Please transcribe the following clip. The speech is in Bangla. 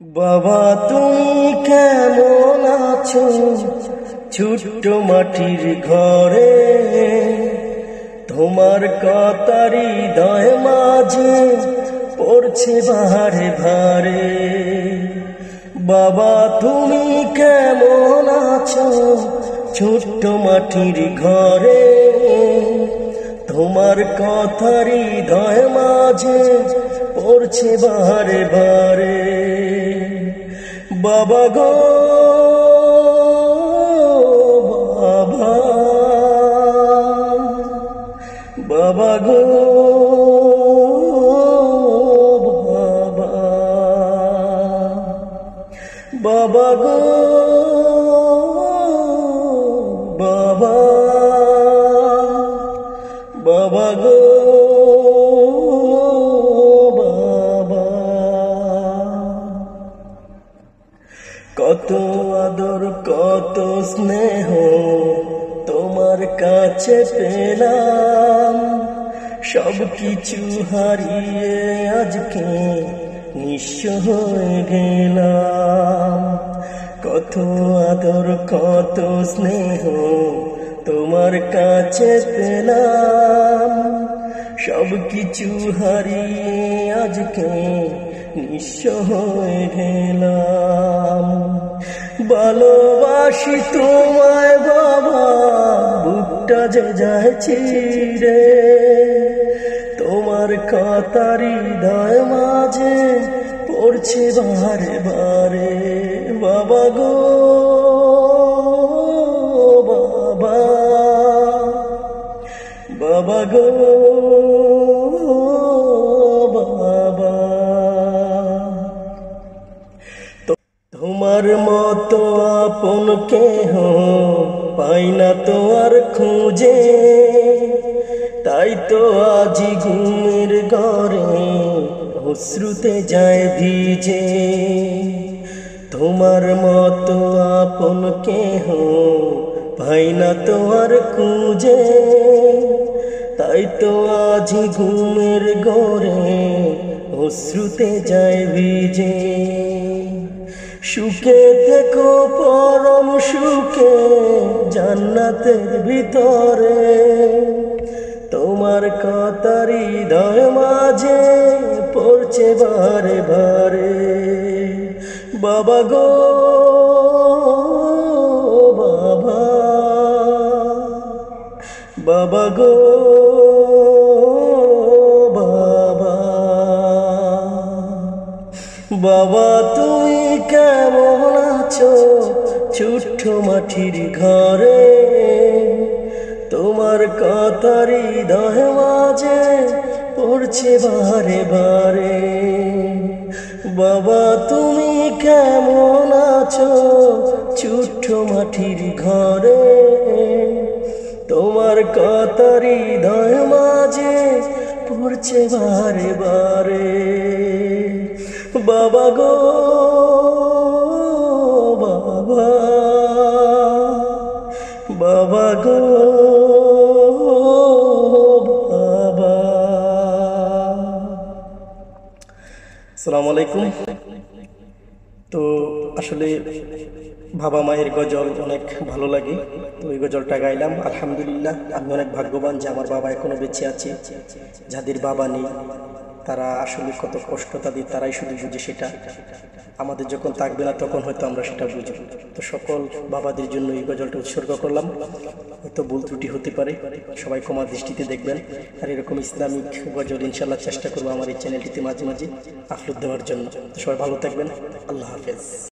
বাবা, তুমি কেমন আছো? ছোট্ট মাটির ঘরে। তোমার কতারি দয় মাঝে পড়ছে বাহারে ভারে। বাবা, তুমি কেমন আছো? ছোট্ট মাটির ঘরে। তোমার কথারি দয় মাঝে পড়ছে বাহারে বারে বাবা গো বাবা। বাবা গো বাবা। বাবা গো। কত স্নেহ তোমার কাছে পেলাম। সব কিছু হারিয়ে আজকে নিঃস্ব হয়ে গেলাম। কত আদর, কত স্নেহ তোমার কাছে পেলাম। সব কিছু হারিয়ে আজকে নিঃস্ব হয়ে গেলাম। ভালোবাসি তোমায় বাবা, বুকটা যে যায় ছিড়ে তোমার কাতারি হৃদয় মাঝে পড়ছে বারে বারে। বাবা গো, বাবা। বাবা গো। তোমার মতো আপন কেহ পাই না তো আর খুঁজে। তাই তো আজি ঘুমের ঘরে অশ্রুতে যায় ভিজে। তোমার মতো আপন কেহ পাই না তো আর খুঁজে। তাই তো আজি ঘুমের গড়ে অশ্রুতে যায় ভিজে। সুখে দেখো পরম সুখে, জান্নাতের ভিতরে। তোমার কাতারি হৃদয় মাঝে পড়ছে বারে বারে। বাবা গো, বাবা। বাবা গো, বাবা। বাবা তুমি কেমন আছো? ছোট্ট মাটির ঘরে। তোমার কাতারি হৃদয় মাঝে পড়ছে বারে বারে। বাবা, তুমি কেমন আছো? ছোট্ট মাটির ঘরে। তোমার কাতারি হৃদয় মাঝে পড়ছে বারে বারে। বাবা গো। আসসালামু আলাইকুম। তো আসলে বাবা মায়ের গজল অনেক ভালো লাগে, তো ওই গজলটা গাইলাম। আলহামদুলিল্লাহ, আমি অনেক ভাগ্যবান যে আমার বাবা এখনও বেঁচে আছে। যাদের বাবা নেই তারা আসলে কত কষ্ট তাদের তারাই শুধু বুঝে সেটা। আমাদের যখন থাকবে না, তখন হয়তো আমরা সেটা বুঝি তো সকল বাবাদের জন্য এই গজলটা উৎসর্গ করলাম। হয়তো ভুল ত্রুটি হতে পারে, সবাই ক্ষমা দৃষ্টিতে দেখবেন। আর এরকম ইসলামিক গজল ইনশাল্লাহ চেষ্টা করব আমার এই চ্যানেলটিতে মাঝে মাঝে আপলোড দেওয়ার জন্য। সবাই ভালো থাকবেন। আল্লাহ হাফেজ।